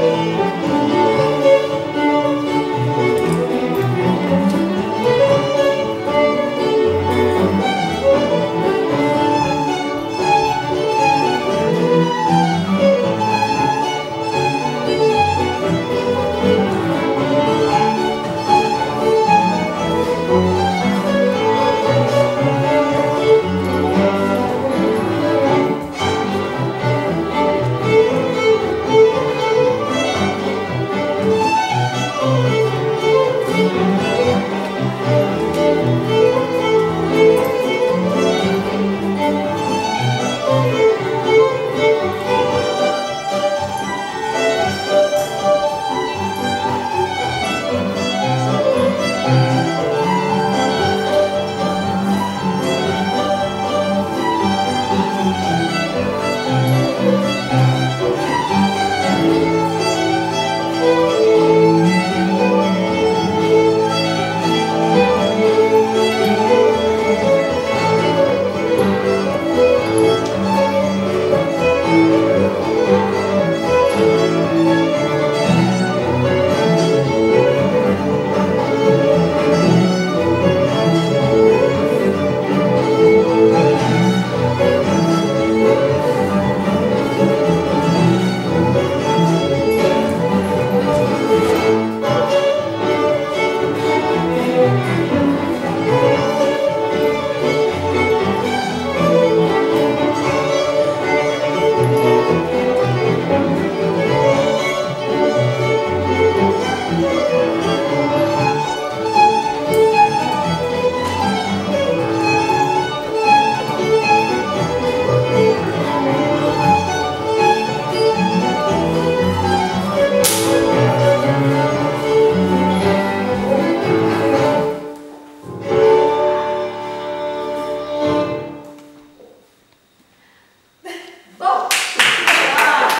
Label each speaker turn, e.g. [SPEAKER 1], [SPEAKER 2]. [SPEAKER 1] Música